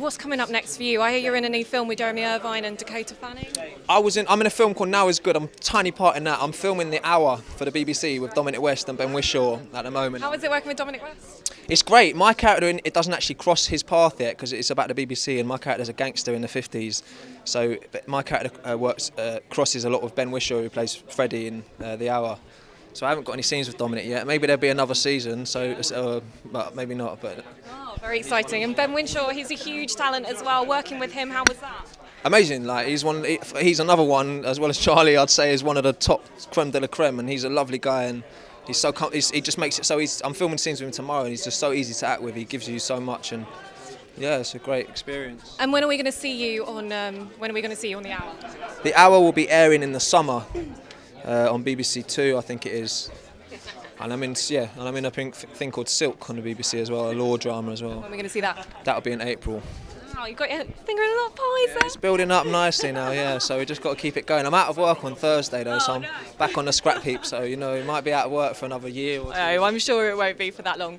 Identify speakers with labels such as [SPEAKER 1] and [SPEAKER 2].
[SPEAKER 1] What's coming up next for you? I hear you're in a new film with Jeremy Irvine and Dakota Fanning.
[SPEAKER 2] I was in. I'm in a film called Now Is Good. I'm a tiny part in that. I'm filming The Hour for the BBC with Dominic West and Ben Whishaw at the moment.
[SPEAKER 1] How is it working with Dominic West?
[SPEAKER 2] It's great. My character in it doesn't actually cross his path yet because it's about the BBC, and my character's a gangster in the 50s. So but my character uh, works uh, crosses a lot with Ben Whishaw, who plays Freddie in uh, The Hour. So I haven't got any scenes with Dominic yet. Maybe there'll be another season. So, uh, but maybe not. But
[SPEAKER 1] Oh, very exciting. And Ben Whishaw, he's a huge talent as well. Working with him, how was that?
[SPEAKER 2] amazing. Like he's one. He's another one as well as Charlie. I'd say is one of the top creme de la creme, and he's a lovely guy and. He's so com- he's, he just makes it so easy. I'm filming scenes with him tomorrow, and he's just so easy to act with. He gives you so much, and yeah, it's a great experience.
[SPEAKER 1] And when are we going to see you on? Um, when are we going to see you on the hour?
[SPEAKER 2] The hour will be airing in the summer uh, on BBC Two, I think it is. And I'm in yeah, and I'm in a thing, thing called Silk on the BBC as well, a law drama as well.
[SPEAKER 1] When are we going to see that?
[SPEAKER 2] That'll be in April.
[SPEAKER 1] Oh, you've got your finger in a lot of pies there.
[SPEAKER 2] It's building up nicely now, yeah. So we just got to keep it going. I'm out of work on Thursday though, so oh, I'm back on the scrap heap. So you know, it might be out of work for another year. Or oh, two.
[SPEAKER 1] Oh, I'm sure it won't be for that long.